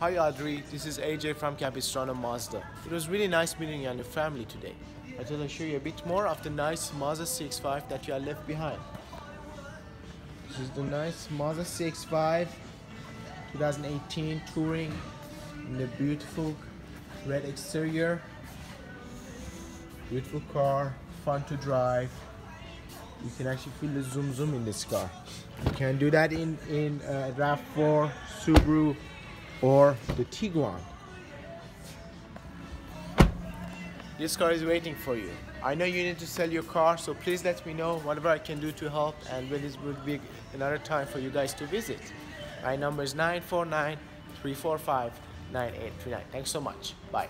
Hi Audrey, this is AJ from Capistrano Mazda. It was really nice meeting you and your family today. I thought show you a bit more of the nice Mazda CX-5 that you are left behind. This is the nice Mazda CX-5 2018 Touring in the beautiful red exterior. Beautiful car, fun to drive. You can actually feel the zoom zoom in this car. You can do that in, in uh, RAV4, Subaru, or the Tiguan. This car is waiting for you. I know you need to sell your car, so please let me know whatever I can do to help and this would be another time for you guys to visit. My number is 949 345 9839. Thanks so much. Bye.